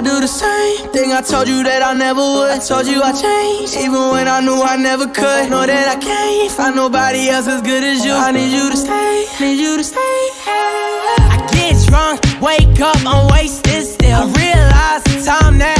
I do the same thing I told you that I never would. I told you I changed, even when I knew I never could. Know that I can't find nobody else as good as you. I need you to stay, need you to stay. I get drunk, wake up, I'm wasted still. I realize the time that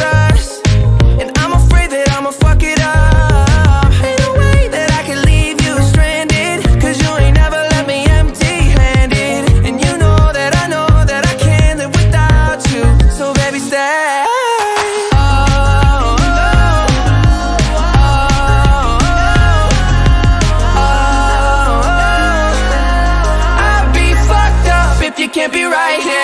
And I'm afraid that I'ma fuck it up. Ain't way that I can leave you stranded, cause you ain't never left me empty-handed. And you know that I know that I can't live without you. So baby, stay. I'd be fucked up if you can't be right here.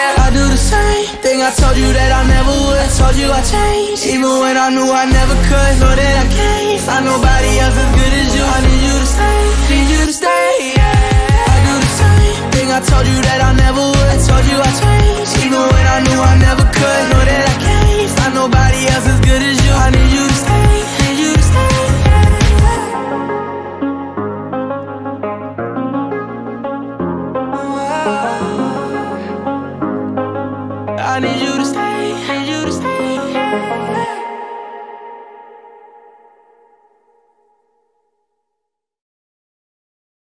Told you that I never would. I told you I changed, even when I knew I never could. Know that I can't find nobody else as good as you. I need you to stay, need you to stay. Yeah. I do the same thing I told you that I never would. I told you I changed, I need you to stay, need you to stay.